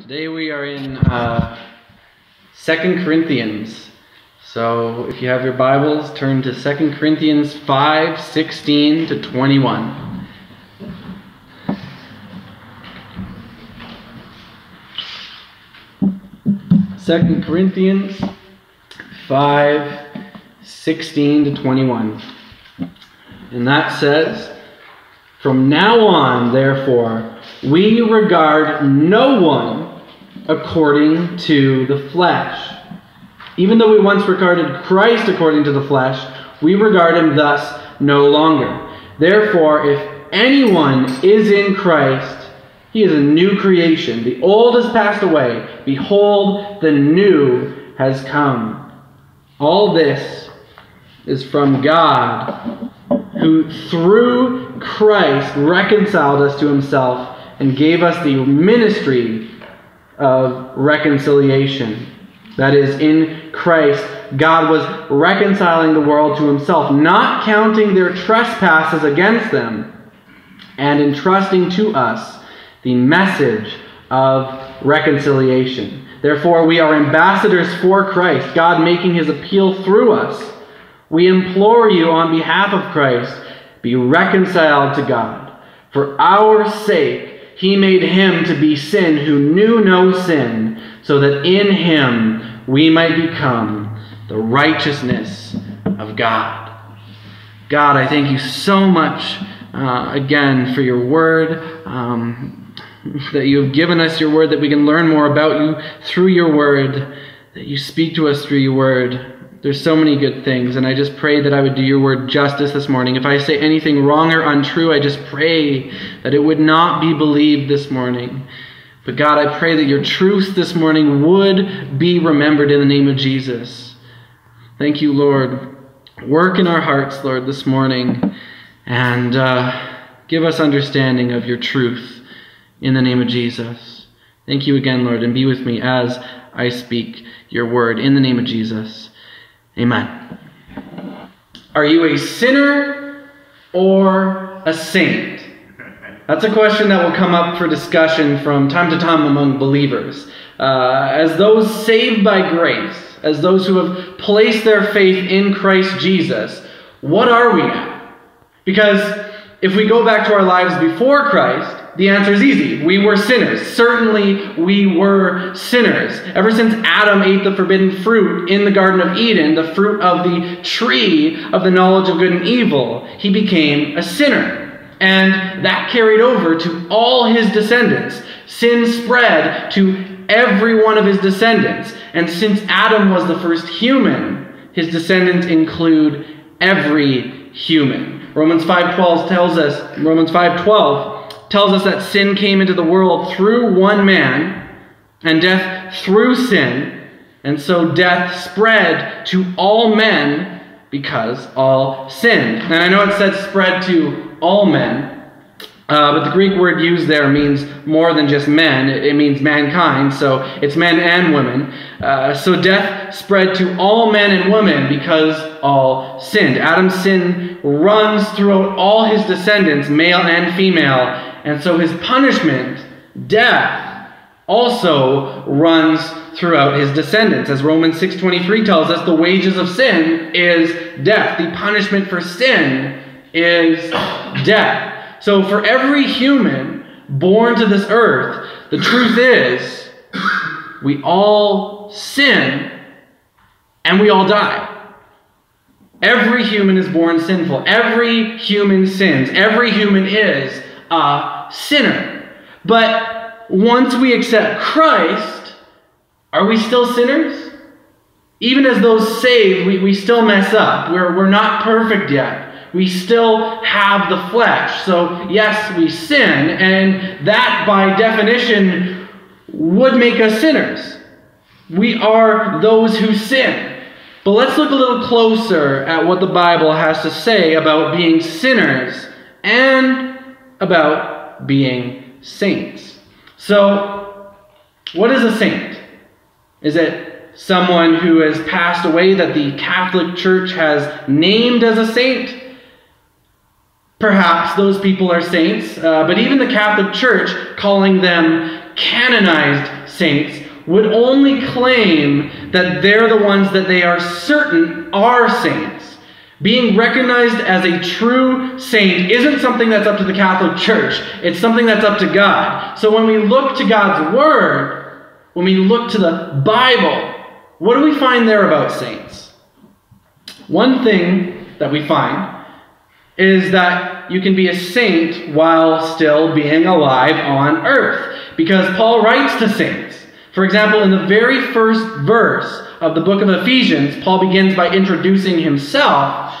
Today we are in uh, 2 Corinthians. So if you have your Bibles, turn to 2 Corinthians 5 16 to 21. Second Corinthians 5 16 to 21. And that says, From now on, therefore, we regard no one according to the flesh. Even though we once regarded Christ according to the flesh, we regard him thus no longer. Therefore, if anyone is in Christ, he is a new creation. The old has passed away. Behold, the new has come. All this is from God, who through Christ reconciled us to himself and gave us the ministry of reconciliation. That is, in Christ, God was reconciling the world to himself, not counting their trespasses against them, and entrusting to us the message of reconciliation. Therefore, we are ambassadors for Christ, God making his appeal through us. We implore you on behalf of Christ, be reconciled to God. For our sake, he made him to be sin who knew no sin, so that in him we might become the righteousness of God. God, I thank you so much uh, again for your word, um, that you have given us your word, that we can learn more about you through your word, that you speak to us through your word. There's so many good things, and I just pray that I would do your word justice this morning. If I say anything wrong or untrue, I just pray that it would not be believed this morning. But God, I pray that your truth this morning would be remembered in the name of Jesus. Thank you, Lord. Work in our hearts, Lord, this morning, and uh, give us understanding of your truth in the name of Jesus. Thank you again, Lord, and be with me as I speak your word in the name of Jesus. Amen. Are you a sinner or a saint? That's a question that will come up for discussion from time to time among believers. Uh, as those saved by grace, as those who have placed their faith in Christ Jesus, what are we now? Because if we go back to our lives before Christ, the answer is easy. We were sinners. Certainly, we were sinners. Ever since Adam ate the forbidden fruit in the Garden of Eden, the fruit of the tree of the knowledge of good and evil, he became a sinner. And that carried over to all his descendants. Sin spread to every one of his descendants. And since Adam was the first human, his descendants include every human. Romans 5:12 tells us Romans 5:12 tells us that sin came into the world through one man, and death through sin, and so death spread to all men because all sinned. And I know it said spread to all men, uh, but the Greek word used there means more than just men. It, it means mankind, so it's men and women. Uh, so death spread to all men and women because all sinned. Adam's sin runs throughout all his descendants, male and female, and so his punishment, death, also runs throughout his descendants. As Romans 6:23 tells us, the wages of sin is death. The punishment for sin is death. So for every human born to this earth, the truth is we all sin and we all die. Every human is born sinful. Every human sins. Every human is a sinner. But once we accept Christ, are we still sinners? Even as those saved, we, we still mess up. We're, we're not perfect yet. We still have the flesh. So, yes, we sin, and that by definition would make us sinners. We are those who sin. But let's look a little closer at what the Bible has to say about being sinners and about being saints. So, what is a saint? Is it someone who has passed away that the Catholic Church has named as a saint? Perhaps those people are saints, uh, but even the Catholic Church, calling them canonized saints would only claim that they're the ones that they are certain are saints. Being recognized as a true saint isn't something that's up to the Catholic Church, it's something that's up to God. So when we look to God's Word, when we look to the Bible, what do we find there about saints? One thing that we find is that you can be a saint while still being alive on earth. Because Paul writes to saints. For example, in the very first verse of the book of Ephesians, Paul begins by introducing himself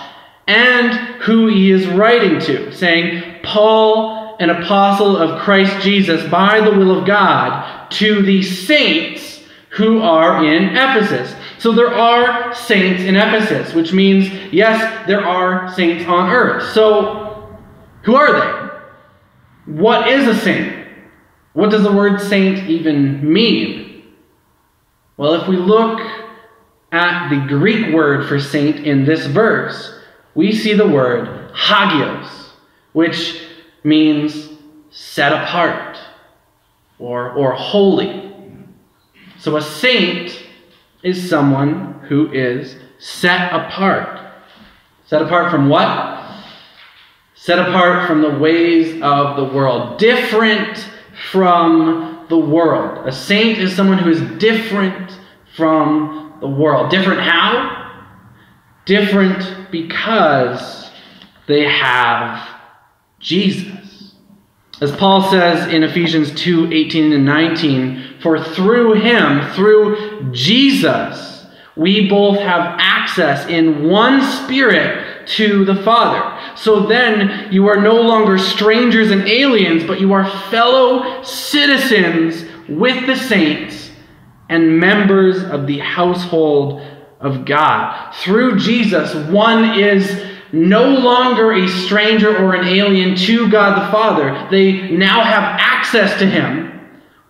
and who he is writing to, saying, Paul, an apostle of Christ Jesus, by the will of God, to the saints who are in Ephesus. So there are saints in Ephesus, which means, yes, there are saints on earth. So, who are they? What is a saint? What does the word saint even mean? Well, if we look at the Greek word for saint in this verse, we see the word hagios, which means set apart or, or holy. So a saint is someone who is set apart. Set apart from what? Set apart from the ways of the world. Different from the world. A saint is someone who is different from the world. Different how? Different because they have Jesus. As Paul says in Ephesians 2 18 and 19, for through him, through Jesus, we both have access in one spirit to the Father. So then you are no longer strangers and aliens, but you are fellow citizens with the saints and members of the household of God. Through Jesus, one is no longer a stranger or an alien to God the Father. They now have access to Him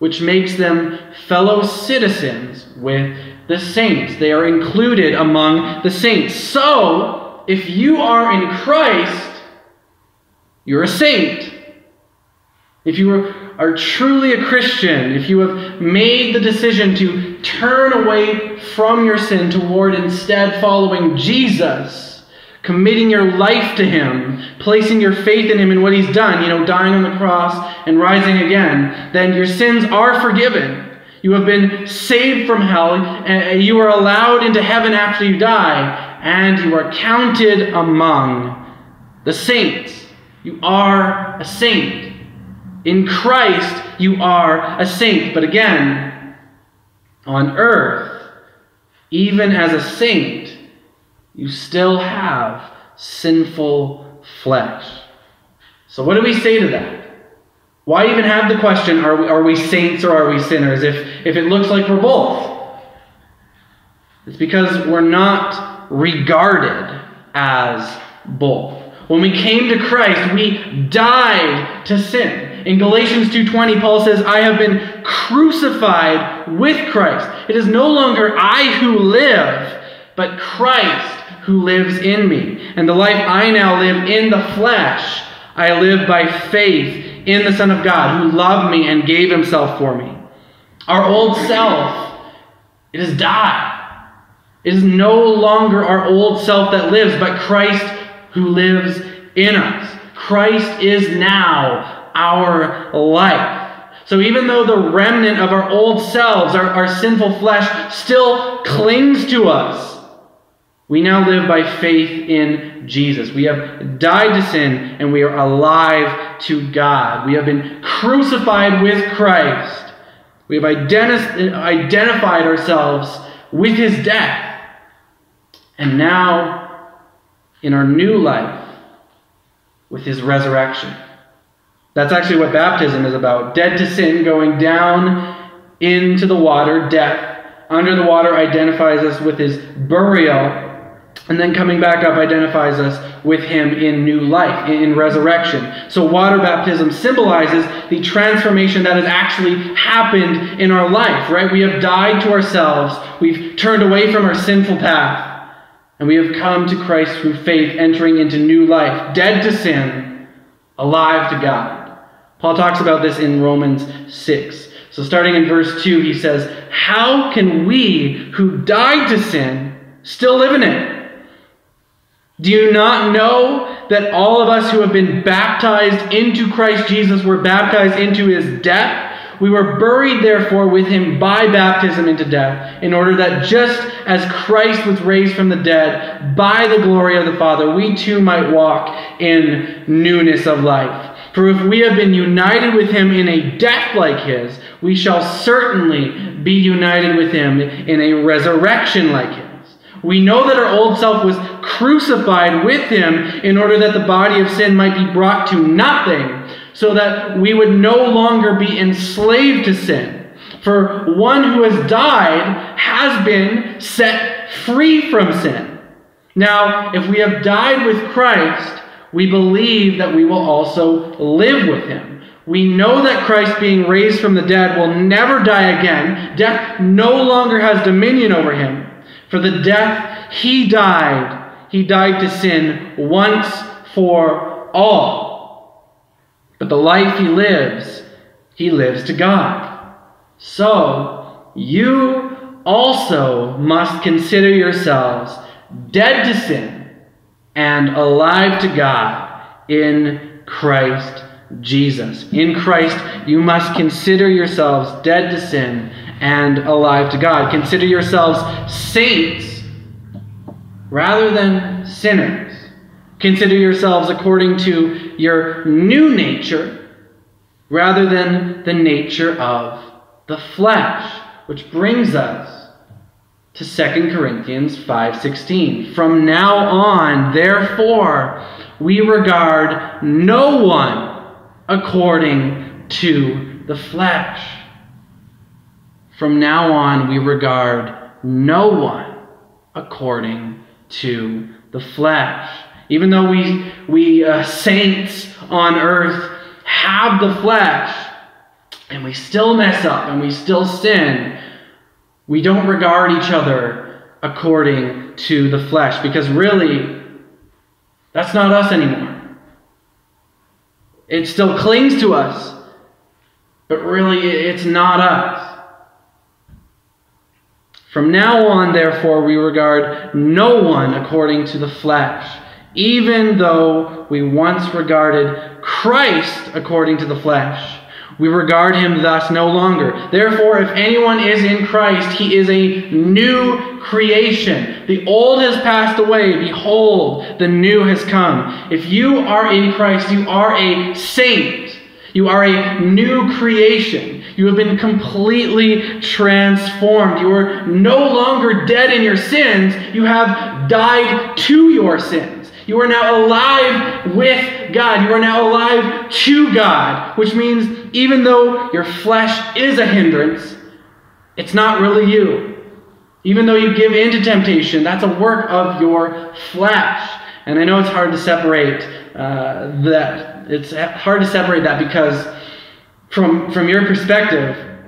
which makes them fellow citizens with the saints. They are included among the saints. So, if you are in Christ, you're a saint. If you are truly a Christian, if you have made the decision to turn away from your sin toward instead following Jesus, committing your life to Him, placing your faith in Him and what He's done, you know, dying on the cross and rising again, then your sins are forgiven. You have been saved from hell, and you are allowed into heaven after you die, and you are counted among the saints. You are a saint. In Christ, you are a saint. But again, on earth, even as a saint, you still have sinful flesh. So, what do we say to that? Why even have the question, are we, are we saints or are we sinners, if, if it looks like we're both? It's because we're not regarded as both. When we came to Christ, we died to sin. In Galatians 2:20 Paul says, "I have been crucified with Christ. It is no longer I who live, but Christ who lives in me. And the life I now live in the flesh, I live by faith in the Son of God who loved me and gave himself for me. Our old self, it has died. It is no longer our old self that lives, but Christ who lives in us. Christ is now our life. So even though the remnant of our old selves, our, our sinful flesh, still clings to us, we now live by faith in Jesus. We have died to sin and we are alive to God. We have been crucified with Christ. We have identi- identified ourselves with his death. And now, in our new life, with his resurrection. That's actually what baptism is about. Dead to sin, going down into the water, death. Under the water identifies us with his burial and then coming back up identifies us with him in new life, in resurrection. So, water baptism symbolizes the transformation that has actually happened in our life, right? We have died to ourselves, we've turned away from our sinful path, and we have come to Christ through faith, entering into new life, dead to sin, alive to God. Paul talks about this in Romans 6. So, starting in verse 2, he says, How can we who died to sin still live in it? Do you not know that all of us who have been baptized into Christ Jesus were baptized into his death? We were buried, therefore, with him by baptism into death, in order that just as Christ was raised from the dead by the glory of the Father, we too might walk in newness of life. For if we have been united with him in a death like his, we shall certainly be united with him in a resurrection like his. We know that our old self was crucified with him in order that the body of sin might be brought to nothing, so that we would no longer be enslaved to sin. For one who has died has been set free from sin. Now, if we have died with Christ, we believe that we will also live with him. We know that Christ, being raised from the dead, will never die again. Death no longer has dominion over him. For the death he died, he died to sin once for all. But the life he lives, he lives to God. So, you also must consider yourselves dead to sin and alive to God in Christ Jesus. In Christ, you must consider yourselves dead to sin and alive to God. Consider yourselves saints rather than sinners. Consider yourselves according to your new nature rather than the nature of the flesh, which brings us to 2 Corinthians 5:16. From now on, therefore, we regard no one according to the flesh. From now on, we regard no one according to the flesh. Even though we, we uh, saints on earth have the flesh, and we still mess up and we still sin, we don't regard each other according to the flesh because really, that's not us anymore. It still clings to us, but really, it's not us. From now on, therefore, we regard no one according to the flesh, even though we once regarded Christ according to the flesh. We regard him thus no longer. Therefore, if anyone is in Christ, he is a new creation. The old has passed away. Behold, the new has come. If you are in Christ, you are a saint. You are a new creation. You have been completely transformed. You are no longer dead in your sins. You have died to your sins. You are now alive with God. You are now alive to God, which means even though your flesh is a hindrance, it's not really you. Even though you give in to temptation, that's a work of your flesh. And I know it's hard to separate uh, that. It's hard to separate that because, from, from your perspective,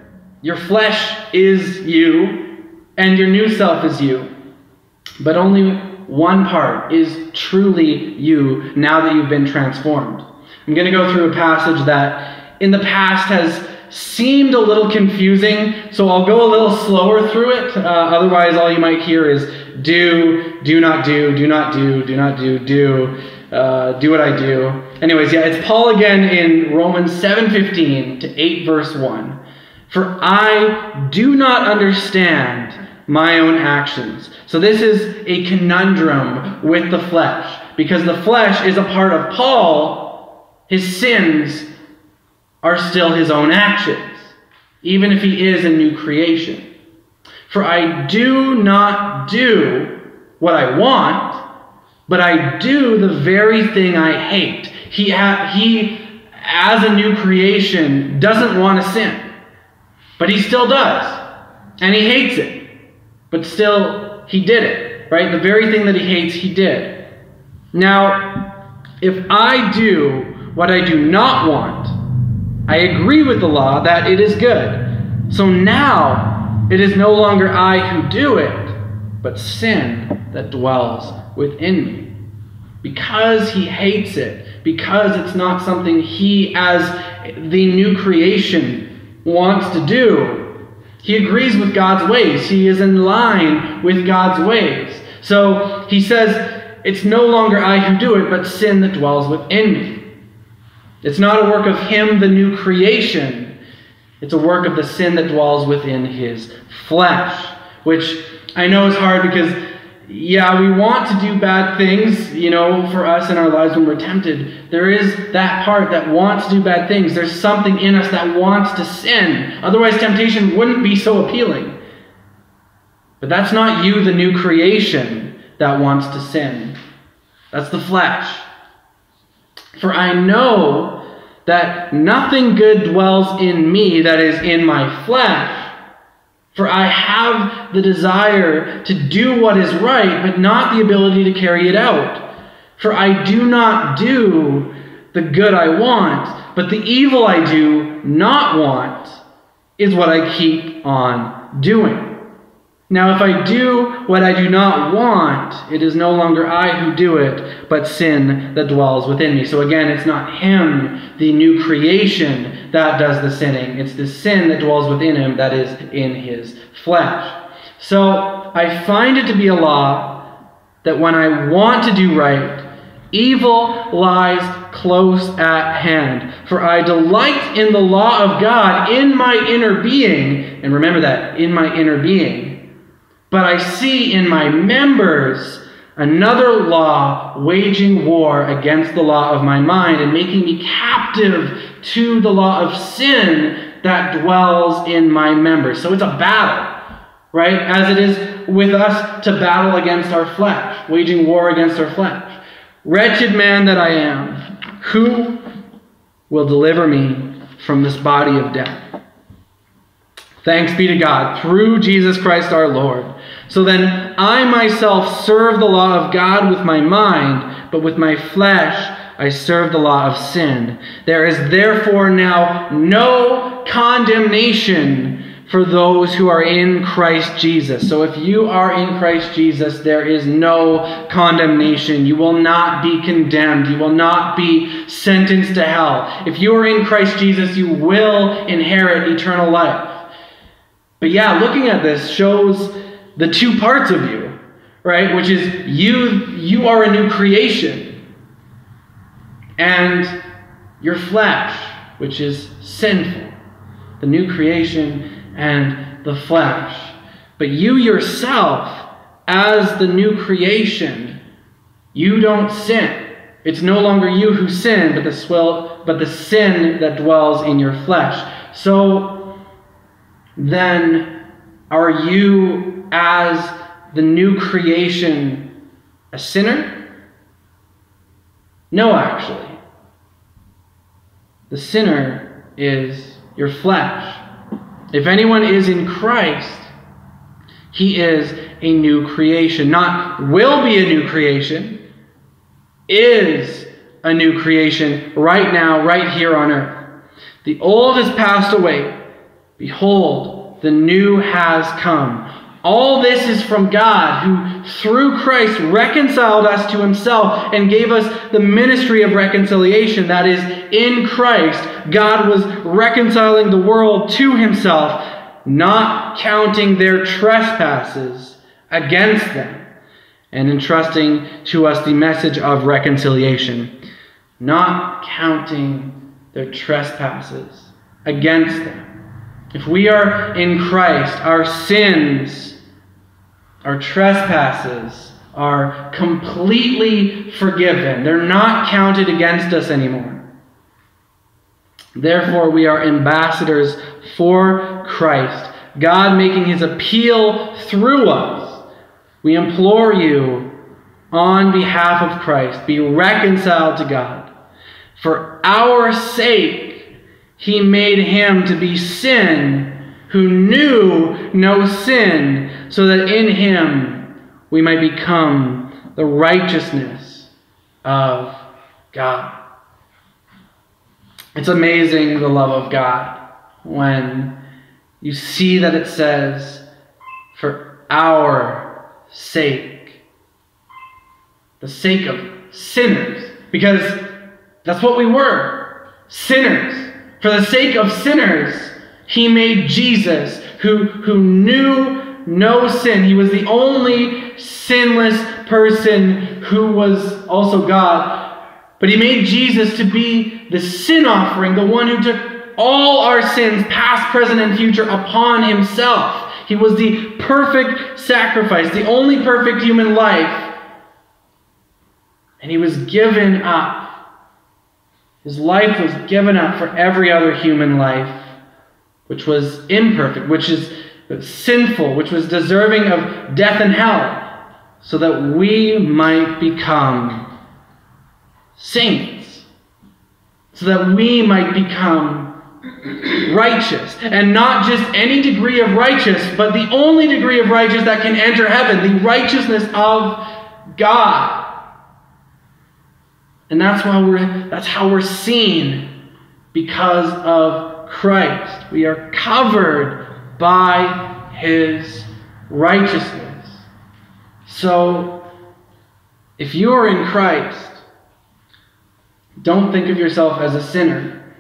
your flesh is you, and your new self is you. But only one part is truly you now that you've been transformed. I'm going to go through a passage that in the past has seemed a little confusing, so I'll go a little slower through it. Uh, otherwise, all you might hear is do, do not do, do not do, do not do, do, uh, do what I do. Anyways, yeah, it's Paul again in Romans 7:15 to 8 verse 1. For I do not understand my own actions. So this is a conundrum with the flesh. Because the flesh is a part of Paul, his sins are still his own actions, even if he is a new creation. For I do not do what I want, but I do the very thing I hate. He, he as a new creation, doesn't want to sin, but he still does. And he hates it. But still, he did it, right? The very thing that he hates, he did. Now, if I do what I do not want, I agree with the law that it is good. So now, it is no longer I who do it, but sin that dwells within me. Because he hates it, because it's not something he, as the new creation, wants to do. He agrees with God's ways. He is in line with God's ways. So he says, It's no longer I who do it, but sin that dwells within me. It's not a work of him, the new creation. It's a work of the sin that dwells within his flesh, which I know is hard because yeah, we want to do bad things, you know, for us in our lives when we're tempted. There is that part that wants to do bad things. There's something in us that wants to sin. Otherwise, temptation wouldn't be so appealing. But that's not you, the new creation, that wants to sin. That's the flesh. For I know that nothing good dwells in me that is in my flesh. For I have the desire to do what is right, but not the ability to carry it out. For I do not do the good I want, but the evil I do not want is what I keep on doing. Now, if I do what I do not want, it is no longer I who do it, but sin that dwells within me. So again, it's not him, the new creation, that does the sinning. It's the sin that dwells within him that is in his flesh. So I find it to be a law that when I want to do right, evil lies close at hand. For I delight in the law of God in my inner being. And remember that, in my inner being but I see in my members another law waging war against the law of my mind and making me captive to the law of sin that dwells in my members. So it's a battle, right? As it is with us to battle against our flesh, waging war against our flesh. Wretched man that I am, who will deliver me from this body of death? Thanks be to God through Jesus Christ our Lord. So then I myself serve the law of God with my mind, but with my flesh I serve the law of sin. There is therefore now no condemnation for those who are in Christ Jesus. So if you are in Christ Jesus, there is no condemnation. You will not be condemned. You will not be sentenced to hell. If you are in Christ Jesus, you will inherit eternal life. But yeah, looking at this shows the two parts of you, right? Which is you you are a new creation. And your flesh, which is sinful. The new creation and the flesh. But you yourself, as the new creation, you don't sin. It's no longer you who sin, but the, swell, but the sin that dwells in your flesh. So then are you, as the new creation, a sinner? No, actually. The sinner is your flesh. If anyone is in Christ, he is a new creation. Not will be a new creation, is a new creation right now, right here on earth. The old has passed away. Behold, the new has come. All this is from God, who through Christ reconciled us to himself and gave us the ministry of reconciliation. That is, in Christ, God was reconciling the world to himself, not counting their trespasses against them, and entrusting to us the message of reconciliation, not counting their trespasses against them. If we are in Christ, our sins, our trespasses are completely forgiven. They're not counted against us anymore. Therefore, we are ambassadors for Christ, God making his appeal through us. We implore you, on behalf of Christ, be reconciled to God. For our sake, he made him to be sin who knew no sin, so that in him we might become the righteousness of God. It's amazing the love of God when you see that it says, for our sake, the sake of sinners, because that's what we were sinners. For the sake of sinners, He made Jesus, who, who knew no sin. He was the only sinless person who was also God. But he made Jesus to be the sin offering, the one who took all our sins, past, present, and future, upon himself. He was the perfect sacrifice, the only perfect human life. And he was given up. His life was given up for every other human life, which was imperfect, which is sinful, which was deserving of death and hell, so that we might become saints, so that we might become righteous. And not just any degree of righteous, but the only degree of righteous that can enter heaven, the righteousness of God. And that's why we're that's how we're seen because of Christ. We are covered by his righteousness. So if you are in Christ, don't think of yourself as a sinner.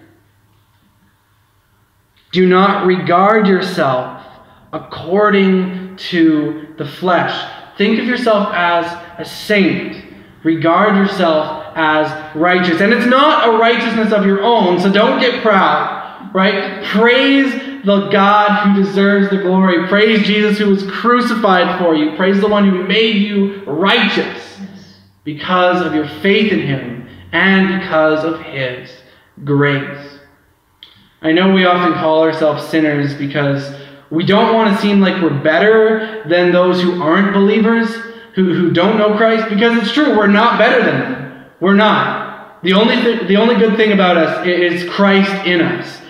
Do not regard yourself according to the flesh. Think of yourself as a saint. Regard yourself as righteous. And it's not a righteousness of your own, so don't get proud, right? Praise the God who deserves the glory. Praise Jesus who was crucified for you. Praise the one who made you righteous because of your faith in him and because of his grace. I know we often call ourselves sinners because we don't want to seem like we're better than those who aren't believers, who, who don't know Christ, because it's true, we're not better than them. We're not. The only, th- the only good thing about us is Christ in us.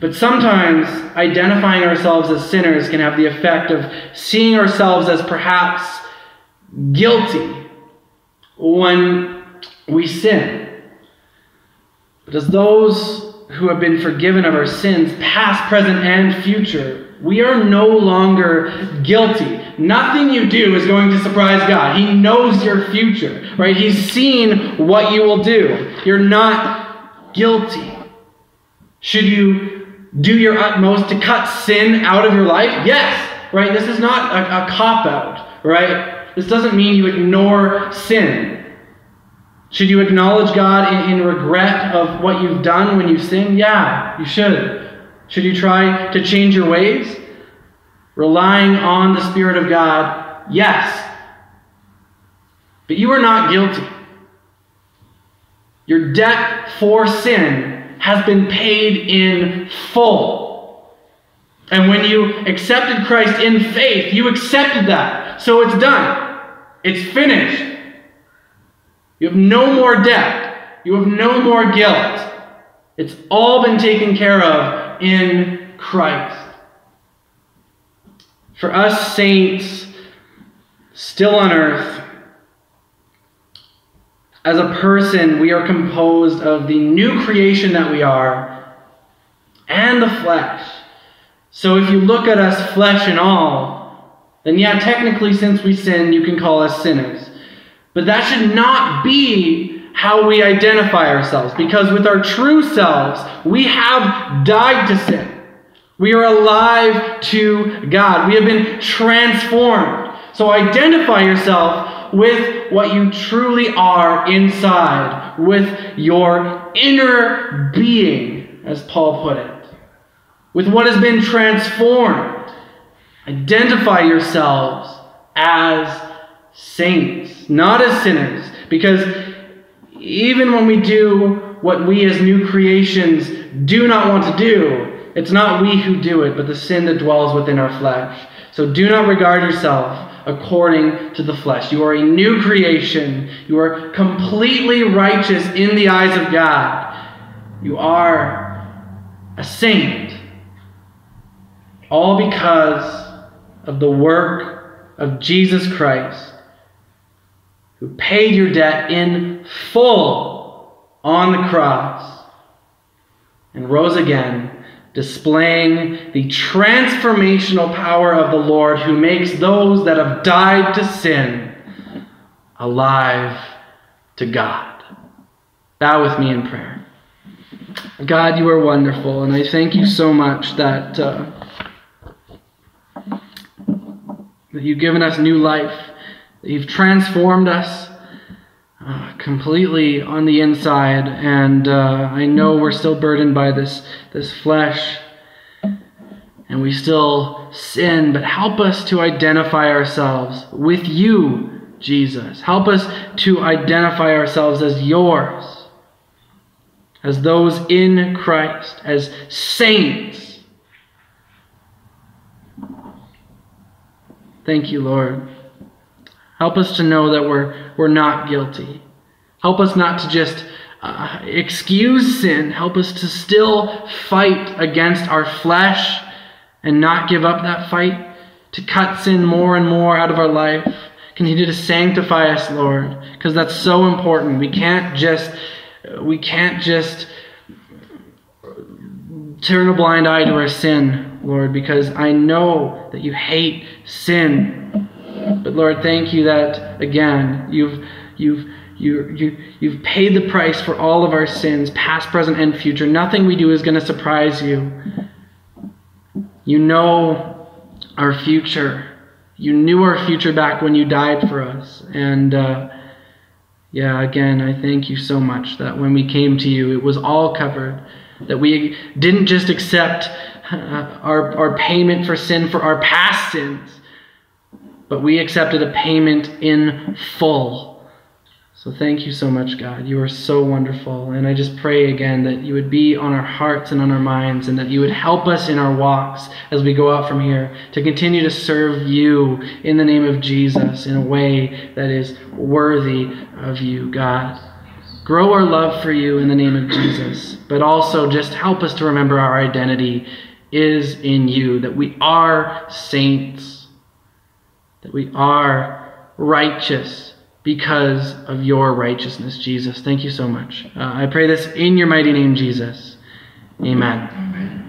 But sometimes identifying ourselves as sinners can have the effect of seeing ourselves as perhaps guilty when we sin. But as those who have been forgiven of our sins, past, present, and future, we are no longer guilty. Nothing you do is going to surprise God. He knows your future, right? He's seen what you will do. You're not guilty. Should you do your utmost to cut sin out of your life? Yes, right? This is not a, a cop out, right? This doesn't mean you ignore sin. Should you acknowledge God in, in, regret of what you've done when you sin? Yeah, you should. Should you try to change your ways? Relying on the Spirit of God? Yes. But you are not guilty. Your debt for sin has been paid in full. And when you accepted Christ in faith, you accepted that. So it's done. It's finished. You have no more debt. You have no more guilt. It's all been taken care of in Christ. For us saints still on earth, as a person, we are composed of the new creation that we are and the flesh. So if you look at us flesh and all, then yeah, technically, since we sin, you can call us sinners. But that should not be how we identify ourselves, because with our true selves, we have died to sin. We are alive to God. We have been transformed. So identify yourself with what you truly are inside, with your inner being, as Paul put it, with what has been transformed. Identify yourselves as saints, not as sinners. Because even when we do what we as new creations do not want to do, it's not we who do it, but the sin that dwells within our flesh. So do not regard yourself according to the flesh. You are a new creation. You are completely righteous in the eyes of God. You are a saint. All because of the work of Jesus Christ who paid your debt in full on the cross and rose again, displaying the transformational power of the Lord who makes those that have died to sin alive to God. Bow with me in prayer. God, you are wonderful, and I thank you so much that uh, that you've given us new life, you've transformed us uh, completely on the inside, and uh, I know we're still burdened by this this flesh, and we still sin, but help us to identify ourselves with you, Jesus. Help us to identify ourselves as yours as those in Christ, as saints. Thank you, Lord. Help us to know that we're, we're not guilty. Help us not to just uh, excuse sin. Help us to still fight against our flesh and not give up that fight, to cut sin more and more out of our life. Continue to sanctify us, Lord, because that's so important. We can't just we can't just turn a blind eye to our sin, Lord, because I know that you hate sin. But Lord, thank you that again you've you've you, you, you've paid the price for all of our sins, past, present, and future. Nothing we do is going to surprise you. You know our future. You knew our future back when you died for us. And uh, yeah, again, I thank you so much that when we came to you, it was all covered. That we didn't just accept uh, our, our payment for sin for our past sins, but we accepted a payment in full so thank you so much, God. You are so wonderful. And I just pray again that you would be on our hearts and on our minds, and that you would help us in our walks as we go out from here to continue to serve you in the name of Jesus in a way that is worthy of you, God. Grow our love for you in the name of Jesus, but also just help us to remember our identity is in you, that we are saints, that we are righteous because of your righteousness, Jesus. Thank you so much. Uh, I pray this in your mighty name, Jesus. Amen. Amen.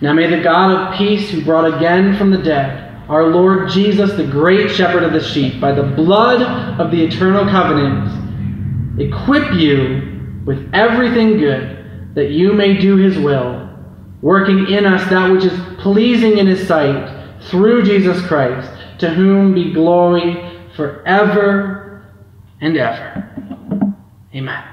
Now may the God of peace, who brought again from the dead our Lord Jesus, the great shepherd of the sheep, by the blood of the eternal covenant, equip you with everything good, that you may do his will, working in us that which is pleasing in his sight, through Jesus Christ to whom be glory forever and ever. Amen.